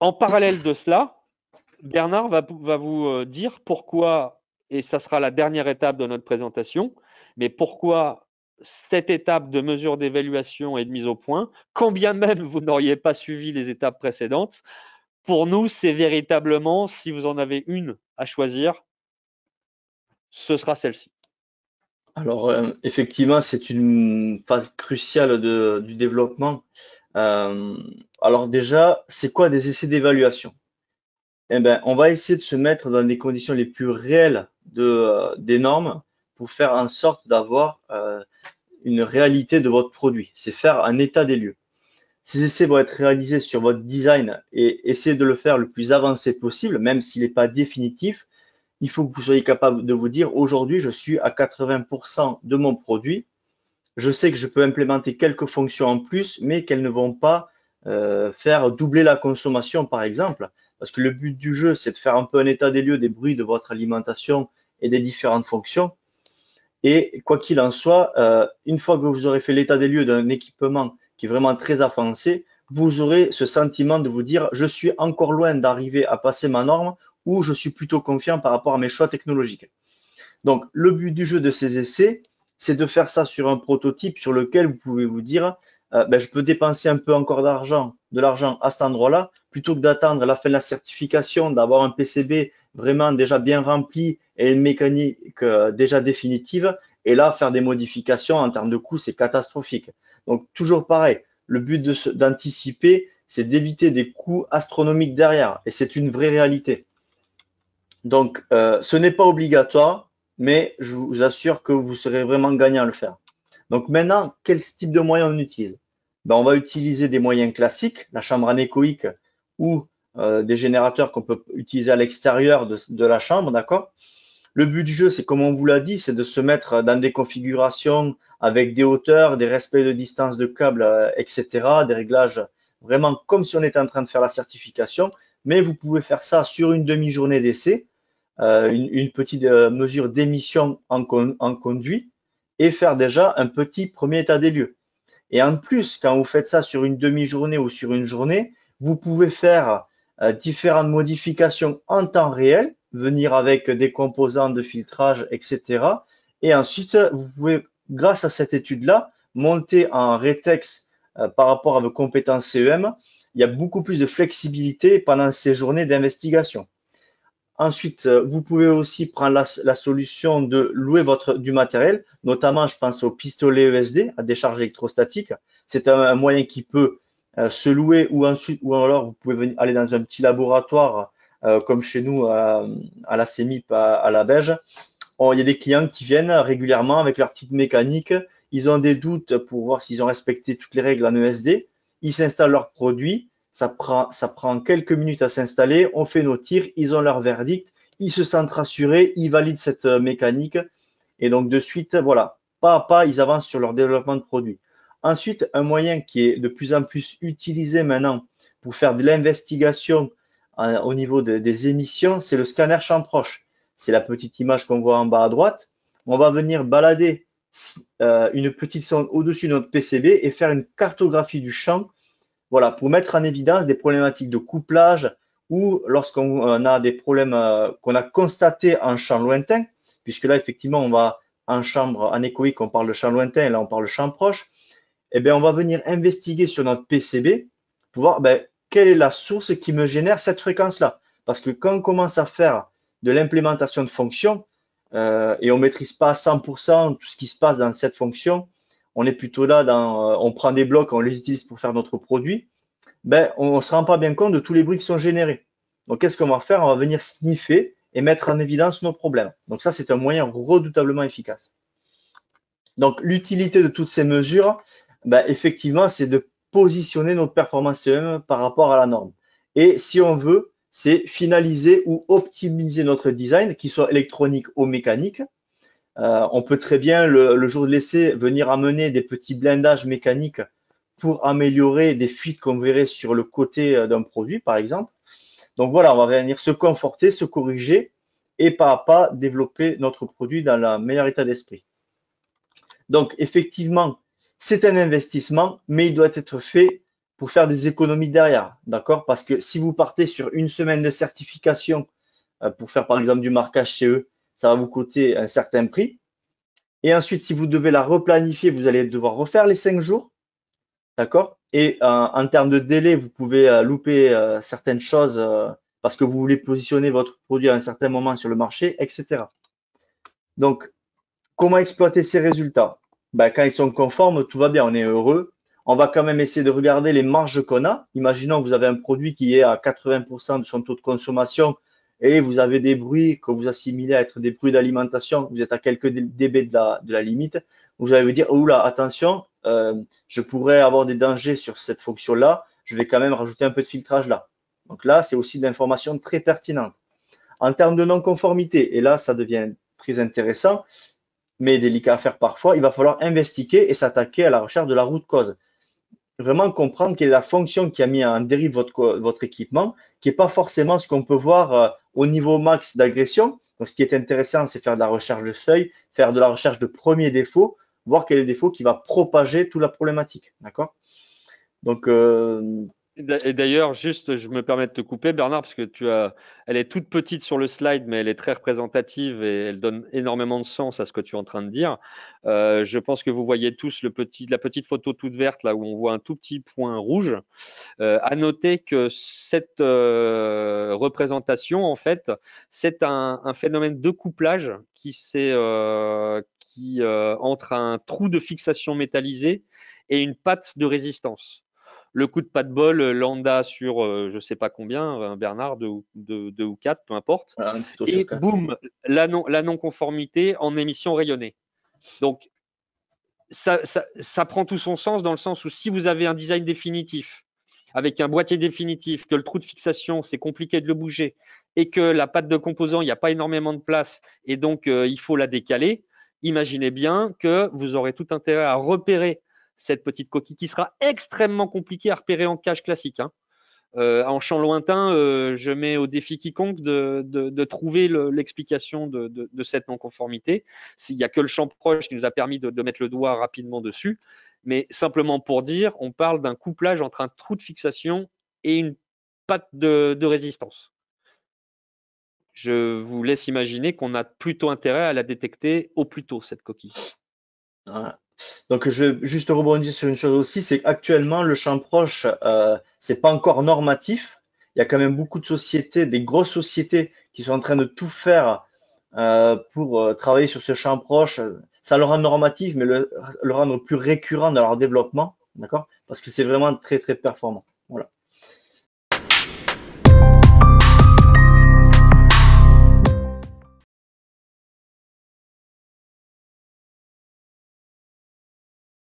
en parallèle de cela, Bernard va, vous euh, dire pourquoi, et ça sera la dernière étape de notre présentation, mais pourquoi cette étape de mesure d'évaluation et de mise au point, quand bien même vous n'auriez pas suivi les étapes précédentes, pour nous, c'est véritablement, si vous en avez une à choisir, ce sera celle-ci. Alors, euh, effectivement, c'est une phase cruciale du développement. Euh, alors déjà, c'est quoi des essais d'évaluation? Eh bien, on va essayer de se mettre dans des conditions les plus réelles euh, des normes pour faire en sorte d'avoir une réalité de votre produit. C'est faire un état des lieux. Ces essais vont être réalisés sur votre design et essayer de le faire le plus avancé possible, même s'il n'est pas définitif. Il faut que vous soyez capable de vous dire aujourd'hui, je suis à 80% de mon produit. Je sais que je peux implémenter quelques fonctions en plus, mais qu'elles ne vont pas euh, faire doubler la consommation, par exemple. Parce que le but du jeu, c'est de faire un peu un état des lieux des bruits de votre alimentation et des différentes fonctions. Et quoi qu'il en soit, euh, une fois que vous aurez fait l'état des lieux d'un équipement qui est vraiment très avancé, vous aurez ce sentiment de vous dire, je suis encore loin d'arriver à passer ma norme ou je suis plutôt confiant par rapport à mes choix technologiques. Donc, le but du jeu de ces essais, c'est de faire ça sur un prototype sur lequel vous pouvez vous dire, euh, ben, je peux dépenser un peu encore d'argent, de l'argent à cet endroit-là, plutôt que d'attendre la fin de la certification, d'avoir un PCB vraiment déjà bien rempli et une mécanique euh, déjà définitive. Et là, faire des modifications en termes de coûts, c'est catastrophique. Donc, toujours pareil, le but d'anticiper, c'est d'éviter des coûts astronomiques derrière. Et c'est une vraie réalité. Donc, euh, ce n'est pas obligatoire, mais je vous assure que vous serez vraiment gagnant à le faire. Donc maintenant, quel type de moyens on utilise? Ben, On va utiliser des moyens classiques, la chambre anéchoïque ou euh, des générateurs qu'on peut utiliser à l'extérieur de, la chambre, d'accord? Le but du jeu, c'est comme on vous l'a dit, c'est de se mettre dans des configurations avec des hauteurs, des respects de distance de câble, euh, etc., des réglages vraiment comme si on était en train de faire la certification, mais vous pouvez faire ça sur une demi-journée d'essai, une, une, petite euh, mesure d'émission en, en, conduit et faire déjà un petit premier état des lieux. Et en plus, quand vous faites ça sur une demi-journée ou sur une journée, vous pouvez faire euh, différentes modifications en temps réel, venir avec des composants de filtrage, etc. Et ensuite, vous pouvez, grâce à cette étude-là, monter en rétex euh, par rapport à vos compétences CEM. Il y a beaucoup plus de flexibilité pendant ces journées d'investigation. Ensuite, euh, vous pouvez aussi prendre la, solution de louer votre, du matériel, notamment je pense au pistolet ESD à décharge électrostatique. C'est un, moyen qui peut euh, se louer ou ensuite, ou alors vous pouvez venir, aller dans un petit laboratoire euh, comme chez nous à, la CEMIP à, la Beige. il y a des clients qui viennent régulièrement avec leur petite mécanique. Ils ont des doutes pour voir s'ils ont respecté toutes les règles en ESD. Ils s'installent leur produit ça prend, quelques minutes à s'installer. On fait nos tirs. Ils ont leur verdict. Ils se sentent rassurés. Ils valident cette euh, mécanique. Et donc, de suite, voilà, pas à pas, ils avancent sur leur développement de produit. Ensuite, un moyen qui est de plus en plus utilisé maintenant pour faire de l'investigation euh, au niveau des émissions, c'est le scanner champ proche. C'est la petite image qu'on voit en bas à droite. On va venir balader euh, une petite sonde au-dessus de notre PCB et faire une cartographie du champ voilà, pour mettre en évidence des problématiques de couplage ou lorsqu'on a des problèmes euh, qu'on a constatés en champ lointain, puisque là, effectivement, on va en chambre anéchoïque, on parle de champ lointain, et là, on parle de champ proche, eh bien, on va venir investiguer sur notre PCB pour voir ben, quelle est la source qui me génère cette fréquence-là. Parce que quand on commence à faire de l'implémentation de fonctions euh, et on maîtrise pas à 100% tout ce qui se passe dans cette fonction, on est plutôt là euh, on prend des blocs, on les utilise pour faire notre produit, ben, on ne se rend pas bien compte de tous les bruits qui sont générés. Donc, qu'est-ce qu'on va faire? On va venir sniffer et mettre en évidence nos problèmes. Donc, ça, c'est un moyen redoutablement efficace. Donc, l'utilité de toutes ces mesures, ben, effectivement, c'est de positionner notre performance CEM par rapport à la norme. Et si on veut, c'est finaliser ou optimiser notre design, qu'il soit électronique ou mécanique, euh, on peut très bien, le, jour de l'essai, venir amener des petits blindages mécaniques pour améliorer des fuites qu'on verrait sur le côté euh, d'un produit, par exemple. Donc voilà, on va venir se conforter, se corriger et pas à pas développer notre produit dans le meilleur état d'esprit. Donc effectivement, c'est un investissement, mais il doit être fait pour faire des économies derrière, d'accord? Parce que si vous partez sur une semaine de certification euh, pour faire par exemple du marquage CE, ça va vous coûter un certain prix. Et ensuite, si vous devez la replanifier, vous allez devoir refaire les cinq jours, d'accord? Et euh, en termes de délai, vous pouvez euh, louper certaines choses parce que vous voulez positionner votre produit à un certain moment sur le marché, etc. Donc, comment exploiter ces résultats? Ben, Quand ils sont conformes, tout va bien, on est heureux on va quand même essayer de regarder les marges qu'on a. Imaginons que vous avez un produit qui est à 80% de son taux de consommation et vous avez des bruits que vous assimilez à être des bruits d'alimentation, vous êtes à quelques dB de la, limite, vous allez vous dire, oula, attention, euh, je pourrais avoir des dangers sur cette fonction-là, je vais quand même rajouter un peu de filtrage là. Donc là, c'est aussi de l'information très pertinente. En termes de non-conformité, et là, ça devient très intéressant, mais délicat à faire parfois, il va falloir investiguer et s'attaquer à la recherche de la route cause vraiment comprendre quelle est la fonction qui a mis en dérive votre, votre équipement, qui n'est pas forcément ce qu'on peut voir euh, au niveau max d'agression. Donc, ce qui est intéressant, c'est faire de la recherche de seuil, faire de la recherche de premier défaut, voir quel est le défaut qui va propager toute la problématique. D'accord? Donc, euh, et d'ailleurs, juste, je me permets de te couper, Bernard, parce que tu as, elle est toute petite sur le slide, mais elle est très représentative et elle donne énormément de sens à ce que tu es en train de dire. Euh, je pense que vous voyez tous le petit, la petite photo toute verte là où on voit un tout petit point rouge. Euh, à noter que cette euh, représentation, en fait, c'est un, un, phénomène de couplage qui c'est euh, qui euh, entre un trou de fixation métallisé et une patte de résistance le coup de pas de bol euh, lambda sur euh, je sais pas combien, euh, Bernard, deux, ou quatre, peu importe. et boum, la non-conformité en émission rayonnée. Donc, ça, ça, prend tout son sens dans le sens où si vous avez un design définitif, avec un boîtier définitif, que le trou de fixation, c'est compliqué de le bouger, et que la patte de composant, il n'y a pas énormément de place, et donc il faut la décaler, imaginez bien que vous aurez tout intérêt à repérer cette petite coquille qui sera extrêmement compliquée à repérer en cage classique. Hein. Euh, en champ lointain, euh, je mets au défi quiconque de, trouver l'explication de, de, cette non-conformité. S'il n'y a que le champ proche qui nous a permis de, mettre le doigt rapidement dessus, mais simplement pour dire, on parle d'un couplage entre un trou de fixation et une patte de, résistance. Je vous laisse imaginer qu'on a plutôt intérêt à la détecter au plus tôt, cette coquille. Donc, je vais juste rebondir sur une chose aussi, c'est qu'actuellement, le champ proche, euh, c'est pas encore normatif. Il y a quand même beaucoup de sociétés, des grosses sociétés qui sont en train de tout faire euh, pour euh, travailler sur ce champ proche. Ça le rend normatif, mais le, le rendre plus récurrent dans leur développement, d'accord? Parce que c'est vraiment très, très performant. Voilà.